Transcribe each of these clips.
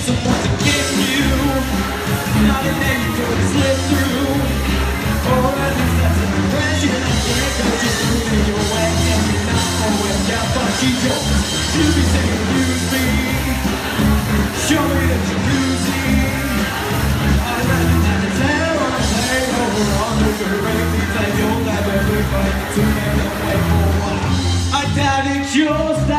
someone to get you. Not a name you could slip through. Or at least that's an impression I get. Cause just moving your way and you're not always out. But you don't. Be saying use me. Show me the jacuzzi. I'd rather to tell on a play over on the that you'll never be fighting to make a way for. I doubt it's yours.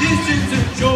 This is a joy.